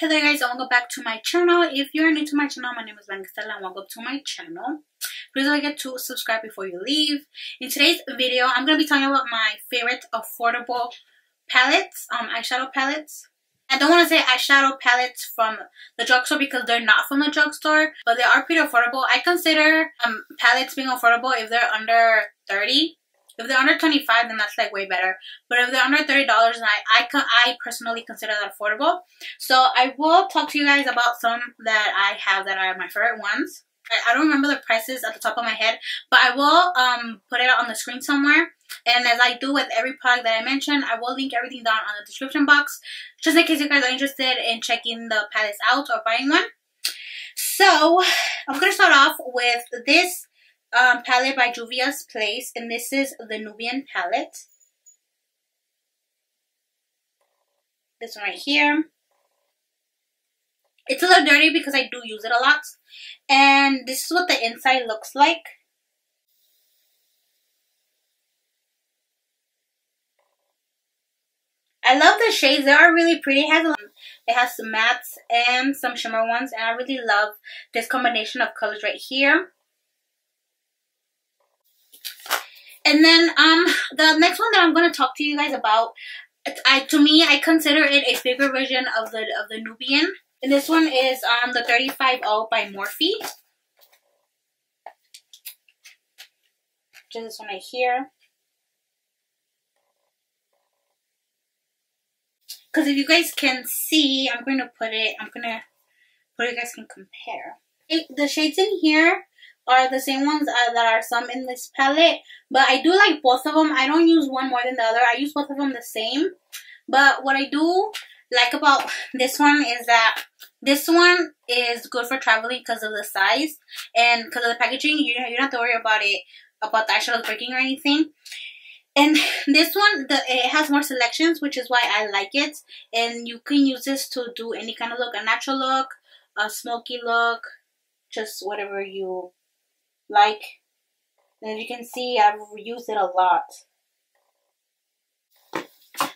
Hello guys welcome back to my channel. If you're new to my channel, my name is Blanca and welcome to my channel. Please don't forget to subscribe before you leave. In today's video, I'm going to be talking about my favorite affordable palettes, um, eyeshadow palettes. I don't want to say eyeshadow palettes from the drugstore because they're not from the drugstore, but they are pretty affordable. I consider um, palettes being affordable if they're under 30 if they're under 25 then that's like way better. But if they're under $30, I, I, I personally consider that affordable. So I will talk to you guys about some that I have that are my favorite ones. I, I don't remember the prices at the top of my head, but I will um, put it on the screen somewhere. And as I do with every product that I mentioned, I will link everything down on the description box, just in case you guys are interested in checking the palettes out or buying one. So, I'm going to start off with this um, palette by Juvia's Place, and this is the Nubian palette. This one right here. It's a little dirty because I do use it a lot. And this is what the inside looks like. I love the shades. They are really pretty. It has, a, it has some mattes and some shimmer ones. And I really love this combination of colors right here. And then um the next one that I'm gonna talk to you guys about, I to me I consider it a bigger version of the of the Nubian. And this one is um the 35O by Morphe. Just this one right here. Because if you guys can see, I'm going to put it, I'm going to, put you guys can compare. It, the shades in here are the same ones uh, that are some in this palette. But I do like both of them. I don't use one more than the other. I use both of them the same. But what I do like about this one is that this one is good for traveling because of the size and because of the packaging. You, you don't have to worry about it, about the eyeshadows breaking or anything. And this one, the, it has more selections, which is why I like it. And you can use this to do any kind of look, a natural look, a smoky look, just whatever you like. As you can see, I've used it a lot.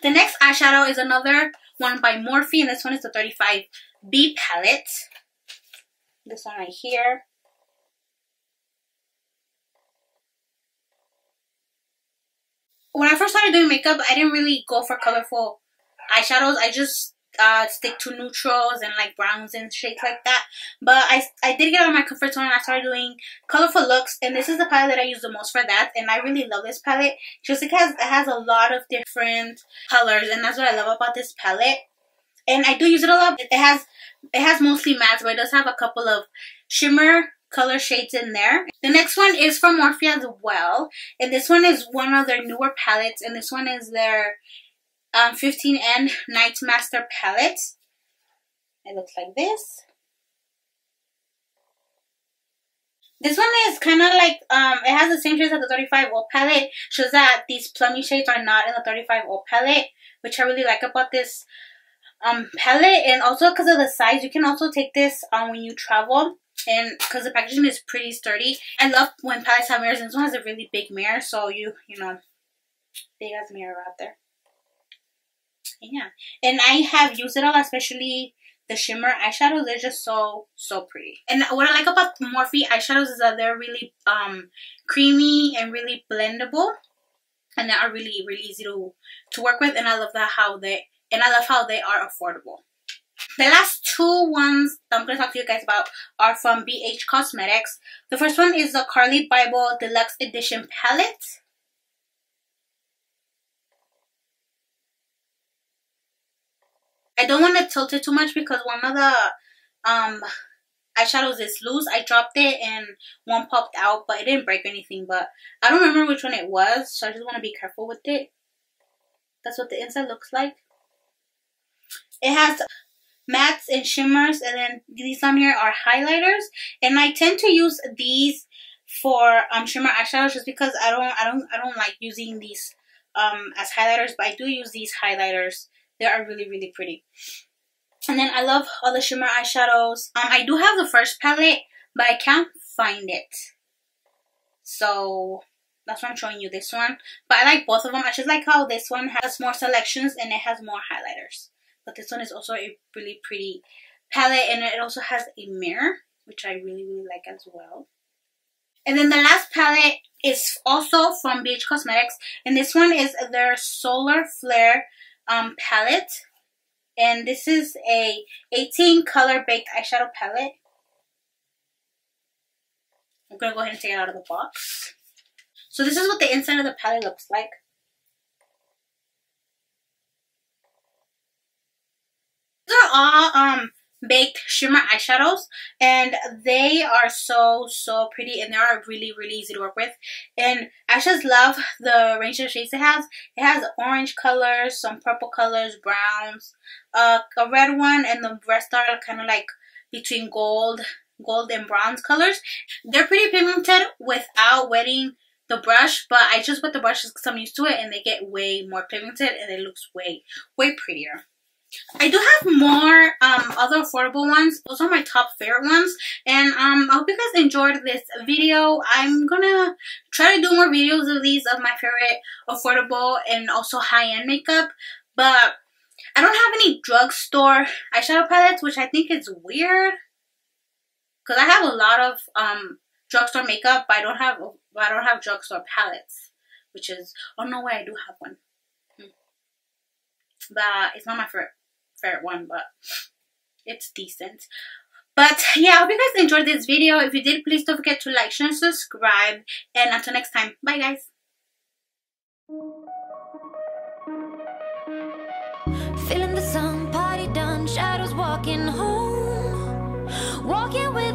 The next eyeshadow is another one by Morphe, and this one is the 35B palette. This one right here. When I first started doing makeup, I didn't really go for colorful eyeshadows. I just uh, stick to neutrals and like browns and shades like that. But I, I did get out of my comfort zone and I started doing colorful looks. And this is the palette that I use the most for that. And I really love this palette just because it has a lot of different colors. And that's what I love about this palette. And I do use it a lot. It has it has mostly mattes, but it does have a couple of shimmer color shades in there. The next one is from Morphe as well. And this one is one of their newer palettes. And this one is their um, 15N Nightmaster palette. It looks like this. This one is kind of like, um, it has the same shades as the 35 O palette. Shows that these plummy shades are not in the 35 O palette, which I really like about this um, palette. And also because of the size, you can also take this um, when you travel. And because the packaging is pretty sturdy. I love when palettes have mirrors. And this one has a really big mirror. So you, you know, big as mirror out there yeah and i have used it all especially the shimmer eyeshadows they're just so so pretty and what i like about morphe eyeshadows is that they're really um creamy and really blendable and they are really really easy to to work with and i love that how they and i love how they are affordable the last two ones I'm going to talk to you guys about are from BH Cosmetics. The first one is the Carli Bybel Deluxe Edition Palette. I don't want to tilt it too much because one of the um eyeshadows is loose. I dropped it and one popped out, but it didn't break anything. But I don't remember which one it was, so I just want to be careful with it. That's what the inside looks like. It has mattes and shimmers, and then these on here are highlighters. And I tend to use these for um shimmer eyeshadows just because I don't I don't I don't like using these um as highlighters, but I do use these highlighters they are really, really pretty. And then I love all the shimmer eyeshadows. Um, I do have the first palette, but I can't find it. So that's why I'm showing you this one. But I like both of them. I just like how this one has more selections and it has more highlighters. but this one is also a really pretty palette and it also has a mirror which I really really like as well and then the last palette is also from BH Cosmetics and this one is their Solar Flare um, palette. And this is a 18 color baked eyeshadow palette. I'm gonna go ahead and take it out of the box. So this is what the inside of the palette looks like. These are all um baked shimmer eyeshadows and they are so so pretty and they are really really easy to work with. And I just love the range of shades it has. It has orange colors some purple colors browns uh, a red one and the rest are kind of like between gold gold and bronze colors. They're pretty pigmented without wetting the brush but I just wet the brushes because I'm used to it and they get way more pigmented and it looks way way prettier I do have more um, other affordable ones. Those are my top favorite ones. And um, I hope you guys enjoyed this video. I'm gonna try to do more videos of these of my favorite affordable and also high-end makeup. But I don't have any drugstore eyeshadow palettes, which I think is weird. Because I have a lot of um, drugstore makeup, but I don't have I don't have drugstore palettes. Which is, oh no way, I do have one. Hmm. But it's not my favorite favorite one, but it's decent. But yeah, I hope you guys enjoyed this video. If you did, please don't forget to like, share, and subscribe. And until next time, bye guys. Feeling the sun, party done, shadows walking home. Walking with.